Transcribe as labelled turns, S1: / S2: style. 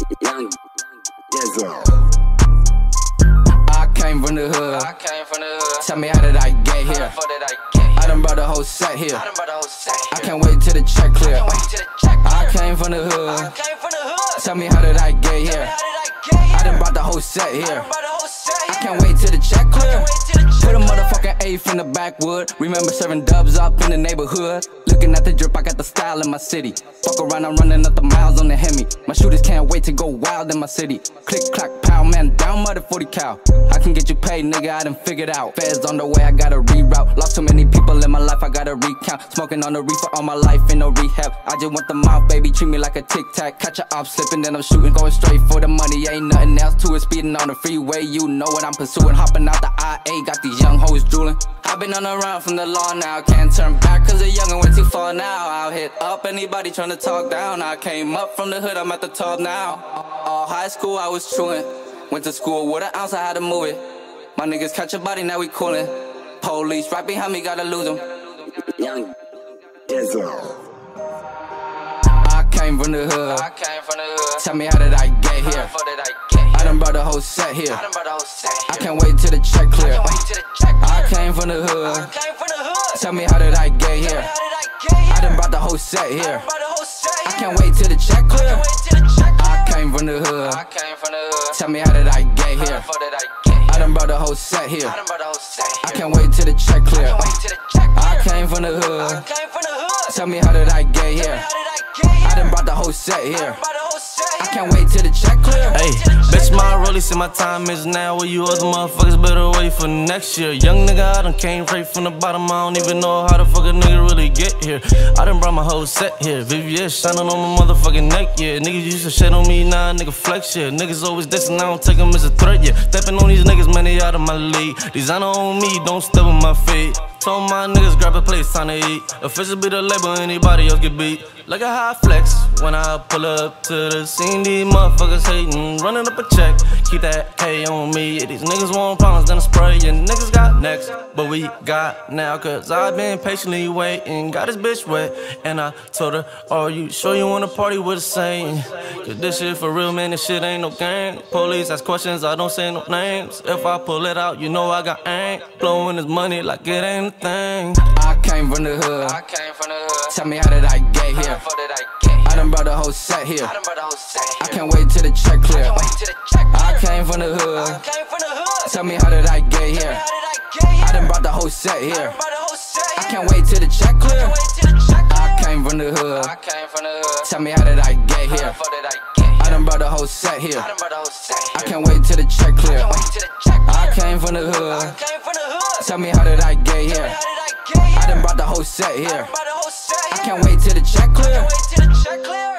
S1: Young,
S2: I came from the hood.
S3: I came from the hood.
S2: Tell me how did I get here?
S3: How did I get here?
S2: I done brought the whole set here.
S3: I done brought the whole set
S2: I can't wait till the check clear.
S3: Can't wait till the check
S2: I came from the
S3: I
S2: hood.
S3: came from the hood.
S2: Tell me how did I get here?
S3: How did I get here?
S2: I done brought the whole set
S3: I
S2: here.
S3: done brought the whole set
S2: I can't wait till the check clear.
S3: Can't wait till the check
S2: Put a motherfucking eighth in the backwood. Remember serving dubs up in the neighborhood. Looking at the drip, I got the style in my city. Fuck around, I'm running up the miles on the Hemi. My shooters can't wait to go wild in my city. Click, clack, pow, man, down mother 40 cow. I can get you paid, nigga, I done figured out. Feds on the way, I gotta reroute. Lost too many people in my life, I gotta recount. Smoking on the reefer all my life, in no rehab. I just want the mouth, baby, treat me like a tic tac. Catch a op slipping, then I'm shooting, going straight for the money. Ain't nothing else to it. Speeding on the freeway, you know what I'm pursuing. Hopping out the IA, got these young hoes drooling. I've been on the run from the law now, can't turn back cause the youngin' went too far now. I'll hit up anybody tryna talk down. I came up from the hood, I'm at the top now. All high school, I was truant. Went to school with an ounce, I had to move it. My niggas catch a body, now we coolin'. Police right behind me, gotta lose them.
S1: young, yes,
S2: I came from the hood.
S3: I came from the hood.
S2: Tell me how did I get here?
S3: How did I get here?
S2: I done brought the whole set here.
S3: I done brought the whole set
S2: I can't wait till the check clear.
S3: Can't wait till the check clear.
S2: Came from the
S3: I
S2: hood.
S3: came from the hood.
S2: Tell me how did I get here?
S3: I get here?
S2: I done brought the whole set here.
S3: done brought the whole set
S2: I can't wait till the check clear.
S3: Can't wait till the check
S2: I came from the hood.
S3: I came from the hood.
S2: Tell me how did I get here?
S3: I get here?
S2: I done brought the whole set here.
S3: I the whole set here.
S2: I can't wait till the check clear.
S3: Can't wait till the check
S2: I came from the hood.
S3: came from the hood.
S2: Tell me how did I get here?
S3: I get here?
S2: I done brought the whole set here. I can't wait till the check clear.
S4: Hey, bitch, my rollie see my time is now. Where you other motherfuckers better wait for next year. Young nigga, I done came straight from the bottom. I don't even know how the fuck a nigga really get here. I done brought my whole set here. VVS shining on my motherfucking neck, yeah. Niggas used to shit on me, now nigga flex, yeah. Niggas always dissing, I don't take them as a threat, yeah. Stepping on these niggas, man, they out of my league. Designer on me, don't step on my feet. Told my niggas grab a place, time to eat. Official be the label, anybody else get beat. Look at how I flex when I pull up to the scene. These motherfuckers hating, running up a check. Keep that K on me. If these niggas want problems, then I spray. Your niggas got next, but we got now. Cause I've been patiently waiting. Got this bitch wet, and I told her, Are you sure you wanna party with the same? Cause this shit for real, man, this shit ain't no game. Police ask questions, I don't say no names. If I pull it out, you know I got aim. Blowing this money like it ain't a thing.
S2: I came from the hood.
S3: I came from the hood.
S2: Tell me how did I get here?
S3: I get here?
S2: I done brought the whole set here.
S3: I done brought the whole set
S2: I can't wait till the check clear.
S3: Can't wait till the check
S2: I came from the
S3: I
S2: hood.
S3: came from the hood.
S2: Tell me how did I get here?
S3: How did I get here?
S2: I done brought the whole set
S3: I
S2: here.
S3: done brought the whole set
S2: I can't wait till the check clear.
S3: Can't wait till the check
S2: I came from the hood.
S3: I came from the hood.
S2: Tell me how did I get here?
S3: How did I get here?
S2: I done brought the whole set here.
S3: I done brought the whole set
S2: I can't wait till the check clear.
S3: Can't wait till the check
S2: I came from the
S3: I
S2: hood.
S3: came from the hood.
S2: Tell me how did I get here?
S3: How did I get here?
S2: I done brought the whole set here. I
S3: can't wait till the check clear.